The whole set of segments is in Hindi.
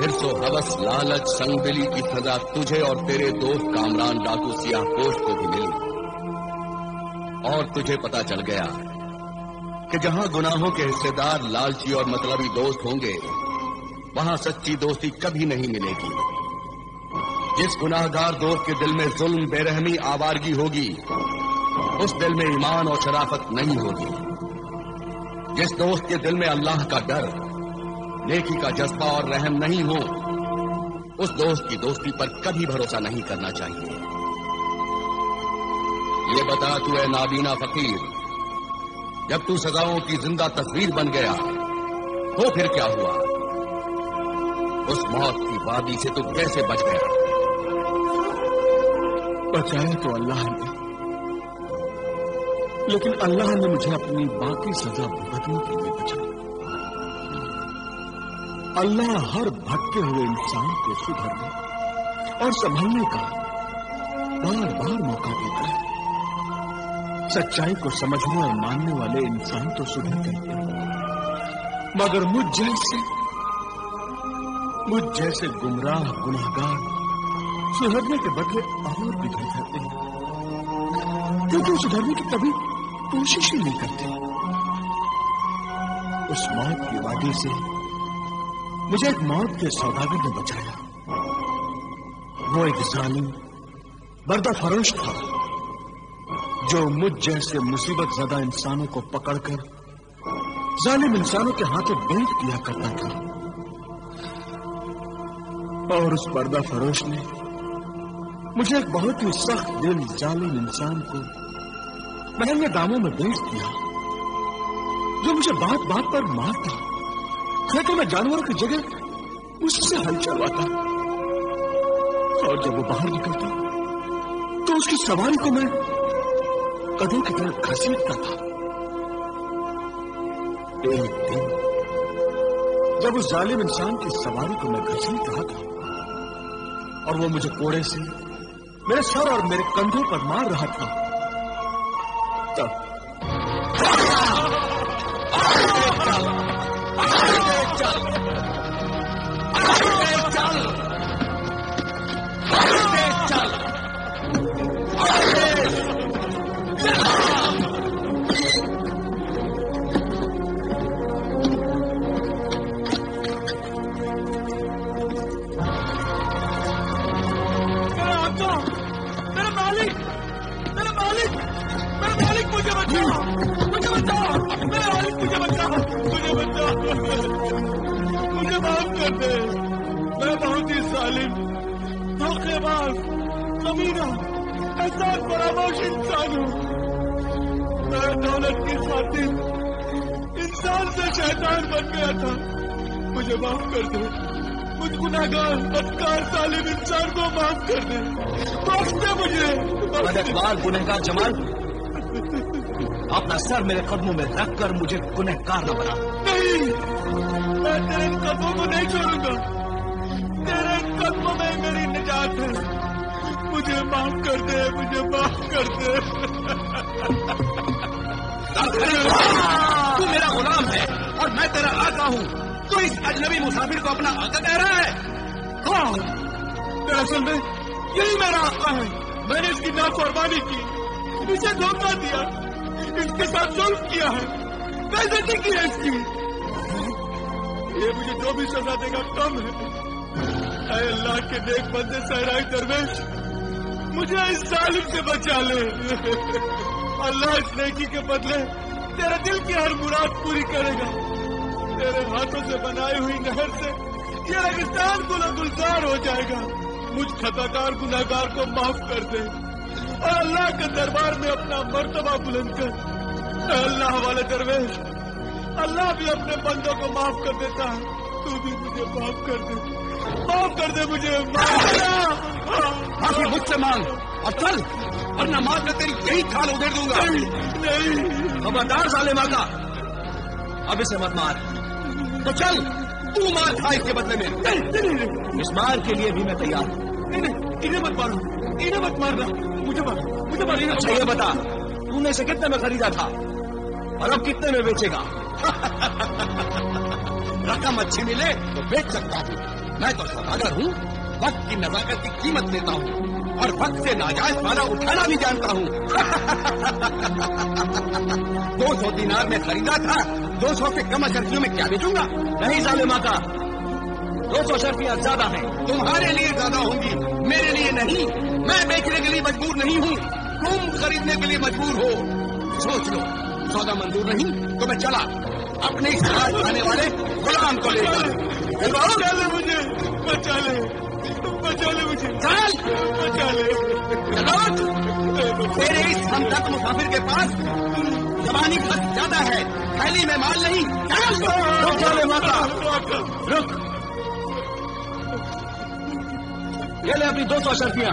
फिर सो हवस लालच संगदिली की सजा तुझे और तेरे दोस्त कामरान डाकू सियाहपोश को भी मिली। और तुझे पता चल गया कि जहाँ गुनाहों के हिस्सेदार लालची और मतलबी दोस्त होंगे, वहाँ सच्ची दोस्ती कभी नहीं मिलेगी। जिस गुनाहगार दोस्त के दिल में जुल्म, बेरहमी, आवारगी होगी, उस दिल में ईमान और शराफत नहीं होगी। जिस दोस्त के दिल में अल्लाह का डर नेकी का जज्बा और रहम नहीं हो, उस दोस्त की दोस्ती पर कभी भरोसा नहीं करना चाहिए। ये बता तू है नाबीना फकीर, जब तू सजाओं की ज़िंदा तस्वीर बन गया तो फिर क्या हुआ? उस मौत की वादी से तू कैसे बच गया? बचाया तो अल्लाह ने, लेकिन अल्लाह ने मुझे अपनी बाकी सजा भुगतने के लिए बचाया। अल्लाह हर भटके हुए इंसान को सुधरने और संभलने का बार बार मौका देता है। सच्चाई को समझने और मानने वाले इंसान तो सुधर गए मगर मुझ जैसे मुझ जैसे गुमराह, गुनाहगार सुधरने के बदले और बिगड़ जाते हैं। क्योंकि सुधरने की कभी कोशिश ही नहीं करते। उस मौत की वादी से मुझे एक मौत के सौदागर ने बचाया। वो एक जालिम बर्दा फरोश था, जो मुझ जैसे मुसीबत ज़्यादा इंसानों को पकड़कर जालिम इंसानों के हाथों बेच दिया करता था। और उस पर्दा फरोश ने मुझे एक बहुत ही सख्त दिल जालिम इंसान को महँगे दामों में बेच दिया, जो मुझे बात बात पर मारता। खेतों में जानवरों की जगह उससे हल चलवाता और जब वो बाहर निकलता तो उसकी सवारी को मैं कदों की तरह घसीटता था। एक दिन, जब उस जालिम इंसान की सवारी को मैं घसीट रहा था, और वो मुझे कोड़े से मेरे सर और मेरे कंधों पर मार रहा था कर दे। मुझ गुनाहगार बदकार सालिम इंसान को माफ़ कर दे। माफ़ दे मुझे। बदकवार गुनहगार जमाल। अपना सर मेरे कदमों में रखकर मुझे गुनहगार न बना। नहीं मैं तेरे कदमों को नहीं छोड़ूँगा। तेरे कदमों में मेरी निजात है। मुझे माफ़ कर दे मुझे माफ़ कर दे। तू मेरा गुलाम है और मैं तेरा आका हूँ। तू इस अजनबी मुसाफिर को अपना आका कह रहा है। कौन? दरअसल में, यही मेरा आका है। मैंने इसकी नाफरमानी की, इसे धोखा दिया, इसके साथ जुल्म किया है, बेइज्जती की है इसकी। ये मुझे जो भी सजा देगा कम है। ऐ अल्लाह के नेक बंदे, सहराई दरवेश, मुझे इस जालिम से बचा ले। अल्लाह इस नेकी के बदले तेरे दिल की हर मुराद पूरी करेगा। तेरे हाथों से बनाई हुई नहर से ये रेगिस्तान गुल गुलजार हो जाएगा। मुझ खताकार गुनाहगार को माफ़ कर दे। और अल्लाह के दरबार में अपना मर्तबा बुलंद कर। अल्लाह वाले दरवेश अल्लाह भी अपने बंदों को माफ़ कर देता है। तू भी मुझे माफ़ कर दे। माफ़ कर दे मुझे माफ़ मुझसे मांग और चल वरना मार कर तेरी यही खाल उधेड़ दूँगा। नहीं खबरदार साले माका अब इसे मत मार। तो चल, तू मार खा इसके बदले में। इस मार के लिए भी मैं तैयार हूँ। नहीं नहीं, इन्हें मत मारो, इन्हें मत मारना। मुझे मारो मुझे मारो अच्छा ये बता, तूने इसे कितने में खरीदा था? और अब कितने में बेचेगा? रकम अच्छी मिले तो बेच सकता हूँ। मैं तो सौदागर हूँ, वक्त की नजाकत की कीमत लेता हूँ। और वक्त से नाजायज फ़ायदा उठाना भी जानता हूँ। दो सौ दिनार में खरीदा था, दो सौ से कम अशर्फियों में क्या बेचूँगा? नहीं जाले माता, दो सौ शर्फियाँ ज़्यादा हैं, तुम्हारे लिए ज़्यादा होंगी, मेरे लिए नहीं, मैं बेचने के लिए मजबूर नहीं हूँ, तुम खरीदने के लिए मजबूर हो। सोच लो, सौदा मंजूर नहीं तो मैं चला, अपने राज वाले गुलाम को लेकर। मुझे बचा ले। बचा ले तेरे इस हमदर्द मुसाफिर के पास जवानी खत ज़्यादा है थैली में माल नहीं चल माता रुक ये ले अपनी दो सौ आका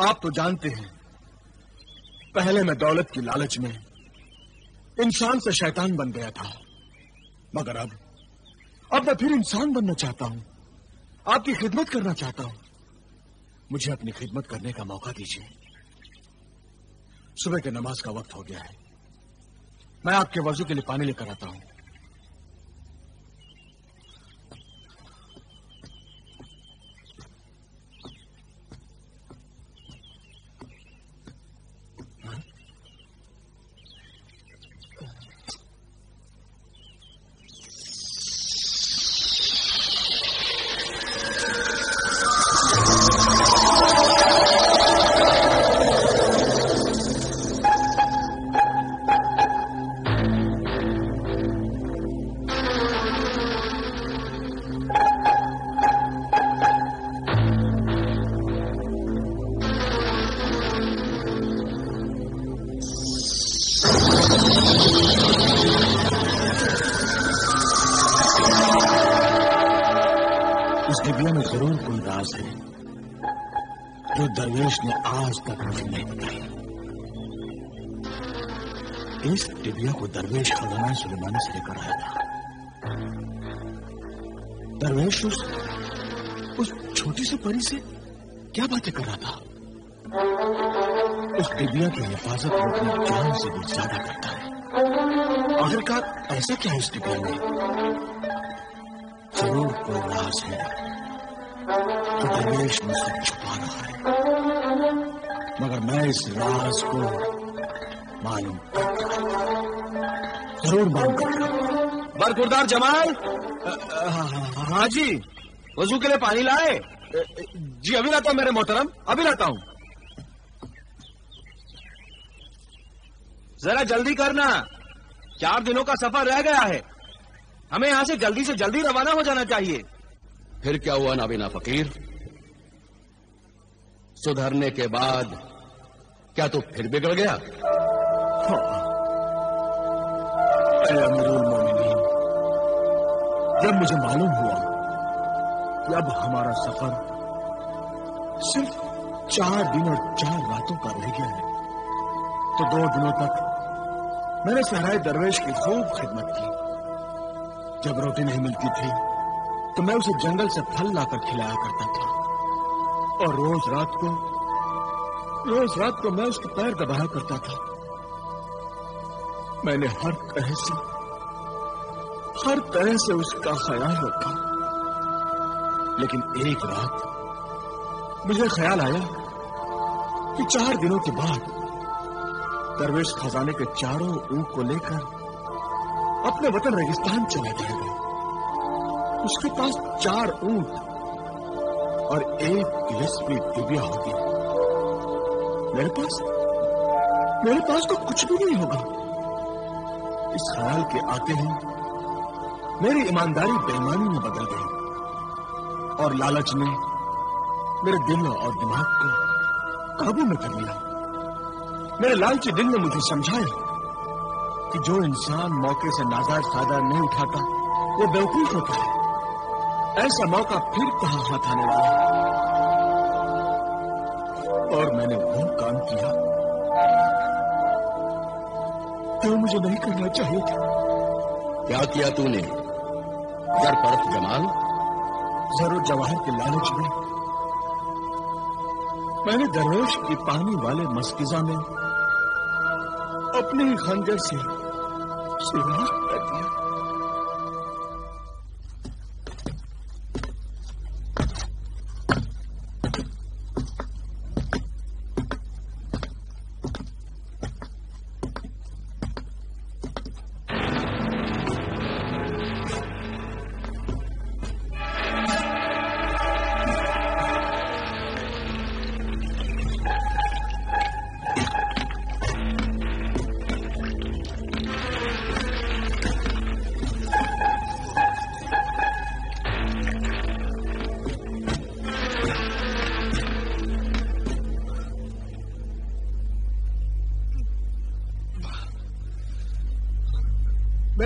आप तो जानते हैं, पहले मैं दौलत की लालच में इंसान से शैतान बन गया था। मगर अब अब मैं फिर इंसान बनना चाहता हूँ। आपकी खिदमत करना चाहता हूँ। मुझे अपनी खिदमत करने का मौका दीजिए। सुबह के नमाज़ का वक्त हो गया है। मैं आपके वज़ू के लिए पानी लेकर आता हूँ। दरवेश ने आज तक नहीं बताई इस टिबिया को दरवेश खजाना सुलेमानी से लेकर आया था। दरवेश उस उस छोटी सी परी से क्या बातें कर रहा था? उस टिबिया की हिफाजत वो अपनी जान से भी ज़्यादा करता है। आखिरकार ऐसा क्या है इस डिबिया में? ज़रूर कोई राज है। जो दरवेश मुझसे छुपा रहा है। मगर मैं इस राज को मालूम ज़रूर मालूम बरकुरदार जमाल हाँ जी। वज़ू के लिए पानी लाए? जी अभी लाता हूँ मेरे मोहतरम अभी लाता हूँ। जरा जल्दी करना। चार दिनों का सफ़र रह गया है। हमें यहाँ से जल्दी से जल्दी रवाना हो जाना चाहिए। फिर क्या हुआ नाबीना फकीर? सुधरने के बाद क्या तू फिर बिगड़ गया? मोमिनीन, जब मुझे मालूम हुआ कि अब हमारा सफ़र सिर्फ़ चार दिन और चार रातों का रह गया है तो दो दिनों तक मैंने सहराए दरवेश की खूब खिदमत की। जब रोटी नहीं मिलती थी तो मैं उसे जंगल से फल लाकर खिलाया करता था। और रोज रात को, रोज रात को मैं उसके पैर दबाया करता था। मैंने हर तरह से, हर तरह से उसका ख्याल रखा। लेकिन एक रात मुझे ख्याल आया कि चार दिनों के बाद दरवेश खजाने के चारों ऊँट को लेकर अपने वतन रेगिस्तान चला जाएगा उसके पास चार ऊँट और एक गिलस्पी दिव्या होगी। मेरे पास मेरे पास तो कुछ भी नहीं होगा। इस ख्याल के आते ही मेरी ईमानदारी बेईमानी में बदल गई और लालच ने मेरे दिल और दिमाग को काबू में कर लिया। मेरे लालची दिल ने मुझे समझाया कि जो इंसान मौके से नाजार फ़ायदा नहीं उठाता, वो बेवकूफ़ होता है। ऐसा मौका फिर कहा हाथ आने वाला और मैंने वो काम किया। तो मुझे नहीं करना चाहिए था? क्या किया तूने? जर परत जमाल। ज़रूर जवाहर के लालच में। मैंने दरवेश की पानी वाले मस्किजा में अपने ही खंजर से सुराख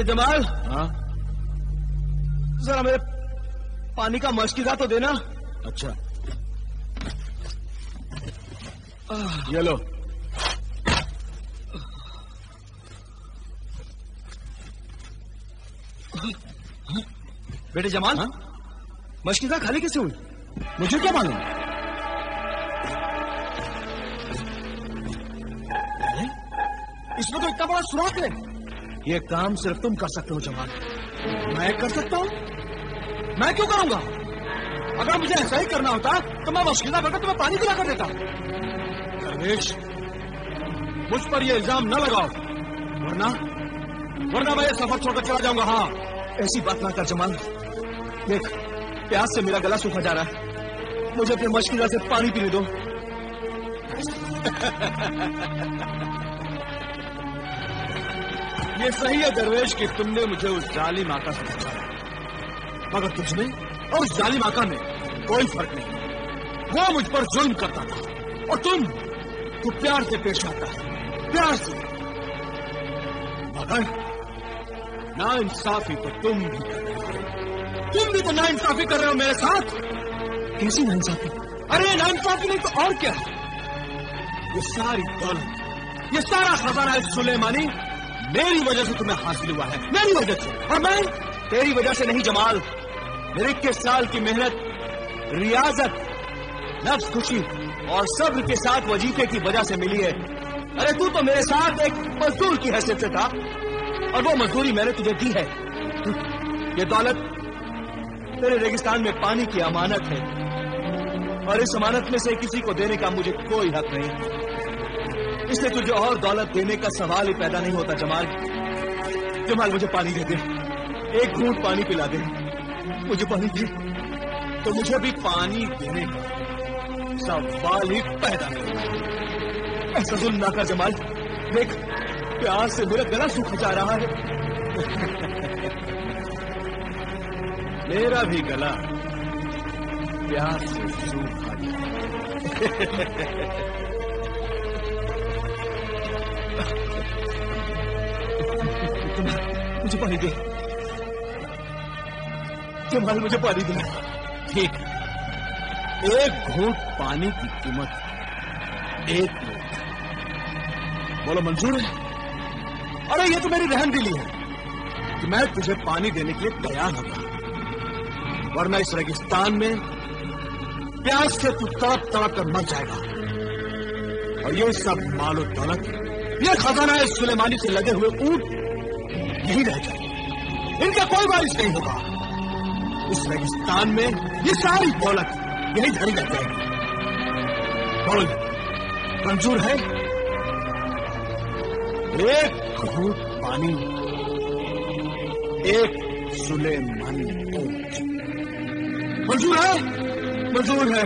बेटे जमाल। हाँ? जरा मेरे पानी का मशकीदा तो देना। अच्छा। ये लो। बेटे जमाल हाँ? मशकीदा खाली कैसे हुई? मुझे क्या मालूम? इसमें तो इतना बड़ा सुराख है। ये काम सिर्फ़ तुम कर सकते हो जमाल मैं कर सकता हूँ? मैं क्यों करूँगा? अगर मुझे ऐसा ही करना होता तो मैं मशकीदा करके तुम्हें पानी पिला कर देता। दरवेश, मुझ पर ये इल्ज़ाम न लगाओ। वरना वरना मैं ये सफ़र छोड़कर चला जाऊँगा हाँ। ऐसी बात ना कर जमान देख, प्यास से मेरा गला सूखा जा रहा है। मुझे अपने मशकीदा से पानी पीने दो। ये सही है दरवेश कि तुमने मुझे उस जाली माका से बचाया मगर तुझमें और उस जाली माका में कोई फ़र्क नहीं। वो मुझ पर जुल्म करता था और तुम, तू प्यार से पेश आता है, प्यार से। मगर ना इंसाफी तो तुम भी कर रहे हो। तुम भी तो ना इंसाफी कर रहे हो मेरे साथ। कैसी ना इंसाफी अरे ना इंसाफी नहीं तो और क्या? ये सारी दौलत, ये सारा खजाना है सुलेमानी। मेरी वजह से तुम्हें हासिल हुआ है। मेरी वजह से। और मैं तेरी वजह से नहीं जमाल। मेरे इक्कीस साल की मेहनत, रियाजत नफ्स खुशी और सब्र के साथ वजीफे की वजह से मिली है। अरे तू तो मेरे साथ एक मजदूर की हैसियत से था। और वो मजदूरी मैंने तुझे दी है। ये दौलत तेरे रेगिस्तान में पानी की अमानत है। और इस अमानत में से किसी को देने का मुझे कोई हक नहीं। इसलिए तुझे और दौलत देने का सवाल ही पैदा नहीं होता, जमाल। जमाल, मुझे पानी दे दे। एक घूट पानी पिला दे। मुझे पानी दे। तो मुझे भी पानी देने का सवाल ही पैदा नहीं ऐसा जुल्म ना कर, जमाल। देख, प्यार से मेरा गला सूख जा रहा है। मेरा भी गला प्यार से सूखा गया मुझे पानी दे। जमाल मुझे पानी दे। ठीक। एक घूट पानी की कीमत एक बोलो मंजूर है? अरे ये तो मेरी रहन दिली है कि मैं तुझे पानी देने के लिए तैयार होगा वरना इस रेगिस्तान में प्यास से तू तड़प तड़प कर मर जाएगा। और ये सब मालो दौलत ये खजाना है सुलेमानी से लगे हुए ऊँट यही रह जाए इनका कोई बारिश नहीं होगा। इस रेगिस्तान में ये सारी दौलत यही धरी रह जाएगी बोल, मंजूर है? एक घूट पानी, एक सुलेमानी ऊट। मंजूर है? मंजूर है।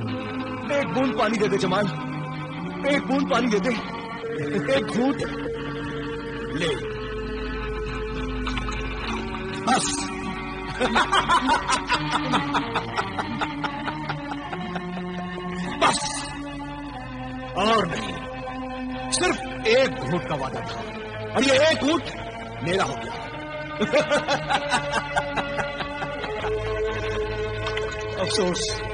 एक बूंद पानी दे दे जमाल। एक बूंद पानी दे दे। एक घूट ले। बस। बस। और नहीं, सिर्फ़ एक घूट का वादा था। और ये एक घूट मेरा हो गया। अफसोस।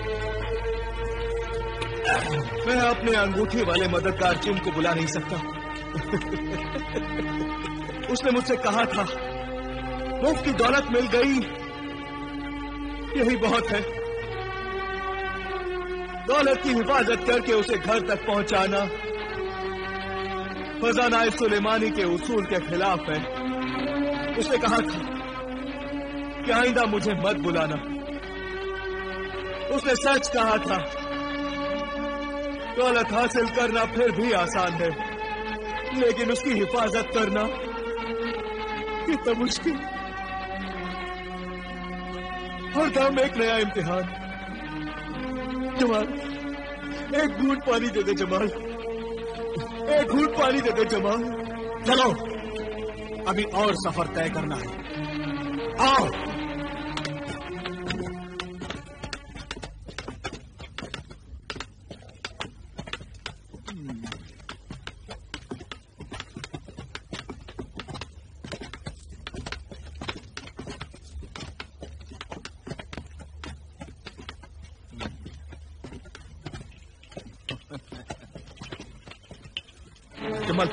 मैं अपने अंगूठी वाले मददगार चिम को बुला नहीं सकता। उसने मुझसे कहा था मुफ़्त की दौलत मिल गई। यही बहुत है। दौलत की हिफाजत करके उसे घर तक पहुंचाना। फजाना सुलेमानी के उसूल के खिलाफ है। उसने कहा था, कि आइंदा मुझे मत बुलाना। उसने सच कहा था दौलत हासिल करना फिर भी आसान है। लेकिन उसकी हिफाजत करना कितना मुश्किल। हर काम एक नया इम्तिहान। जमाल एक घूट पानी दे दे जमाल। एक घूट पानी दे दे जमाल। चलो, अभी और सफ़र तय करना है। आओ।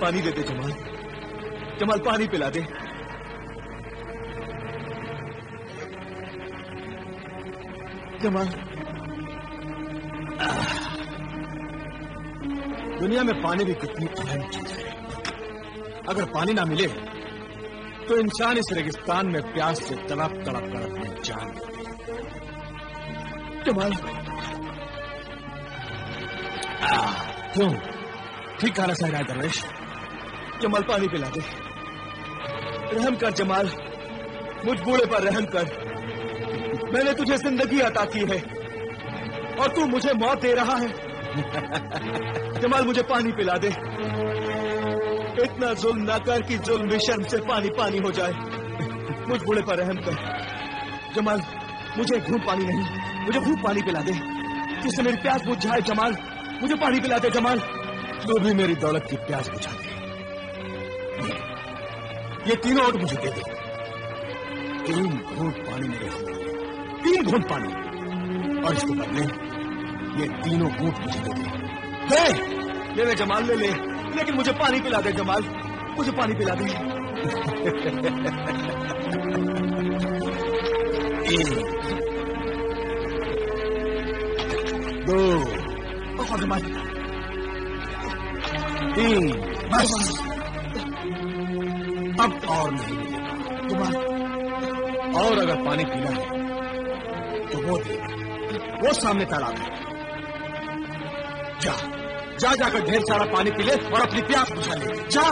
पानी दे दे जमाल। जमाल, पानी पिला दे। जमाल। दुनिया में पानी भी कितनी अहम चीज़ है। अगर पानी ना मिले तो इंसान इस रेगिस्तान में प्यास से तड़प तड़प कर अपनी जान। जमाल। क्यों? ठीक कहना सह रहा दरवेश। जमाल पानी पिला दे। रहम कर जमाल। मुझ बूढ़े पर रहम कर। मैंने तुझे ज़िंदगी अता की है और तू मुझे मौत दे रहा है। जमाल मुझे पानी पिला दे। इतना जुल्म ना कर कि जुल्म शर्म से पानी पानी हो जाए। मुझ बूढ़े पर रहम कर। जमाल मुझे घूम पानी नहीं मुझे खूब पानी पिला दे। जिससे मेरी प्यास बुझ जाए जमाल मुझे पानी पिला दे जमाल। तू भी मेरी दौलत की प्यास बुझा दे। ये, तीनों ओट मुझे दे दे। तीन घूट पानी मेरे हाथ तीन घूट पानी। और इसके बदले ये तीनों घूंट मुझे दे दे। ले ले जमाल ले ले। लेकिन मुझे पानी पिला दे जमाल। मुझे पानी पिला दे। दो और जमाल। तीन बस। अब और नहीं मिलेगा। और अगर पानी पीना है तो वो देगा वो सामने तालाब है। जा जा जाकर ढेर सारा पानी पी ले और अपनी प्यास बुझा ले। जा।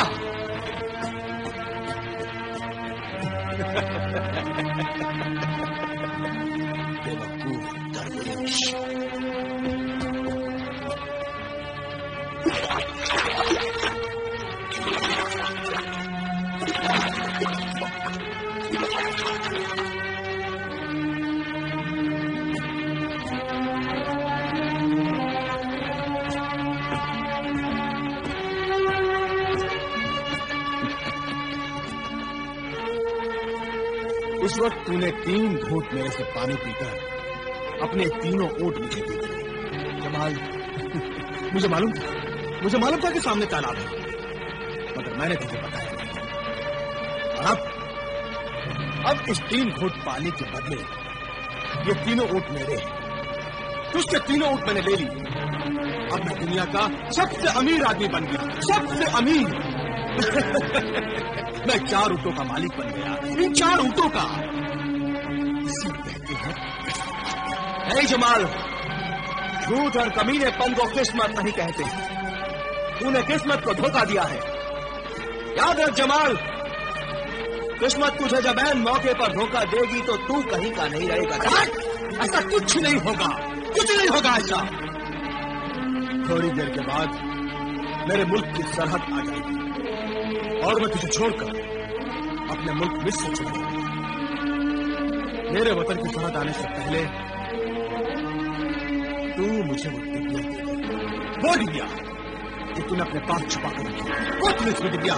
उस वक्त तूने तीन घूंट मेरे से पानी पीकर अपने तीनों ऊँट मुझे दे दिए जमाल। मुझे मालूम था। मुझे मालूम था कि सामने तालाब है। मगर मैंने तुझे बताया और अब अब इस तीन घूंट पानी के बदले ये तीनों ऊँट मेरे हैं। उसके तीनों ऊँट मैंने ले ली अब मैं दुनिया का सबसे अमीर आदमी बन गया। सबसे अमीर। मैं चार ऊँटों का मालिक बन गया। इन चार ऊँटों का। हैं जमाल, झूठ और कमीनेपन को किस्मत नहीं कहते। तूने किस्मत को धोखा दिया है। याद रख जमाल, किस्मत तुझे जब ऐन मौके पर धोखा देगी तो तू कहीं का नहीं रहेगा। ऐसा कुछ नहीं होगा, कुछ नहीं होगा ऐसा। थोड़ी देर के बाद मेरे मुल्क की सरहद आ जाएगी। और मैं तुझे छोड़कर अपने मुल्क मिस्र चला मेरे वतन की सरहद आने से पहले तू मुझे वो डिबिया। वो डिबिया तूने अपने पास छुपा कर रखी वो डिबिया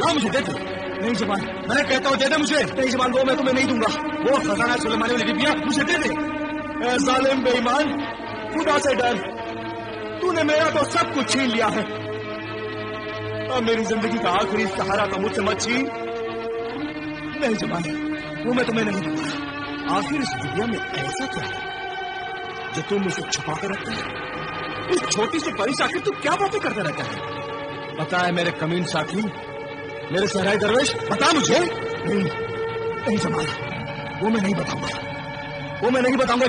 ला, मुझे दे दे नहीं जबान मैं कहता हूँ दे दे मुझे। नहीं जबान वो मैं तुम्हें नहीं दूँगा। वो खजाना सुलेमानी वाली डिबिया मुझे दे दे। जालिम बेईमान खुदा से डर। तूने मेरा तो सब कुछ छीन लिया है। अब मेरी ज़िंदगी का आखिरी सहारा तो मुझसे मत छीन। नहीं जबान वो मैं तुम्हें नहीं दूँगा। आखिर इस दुनिया में ऐसा क्या है जो तुम मुझे छुपा कर रखता है? इस छोटी सी परी आखिर तू क्या बातें करता रहता है? पता है मेरे कमीन साथी, मेरे सहराई दरवेश, बता मुझे। नहीं नहीं जमाना, वो मैं नहीं बताऊँगा। वो मैं नहीं बताऊँगा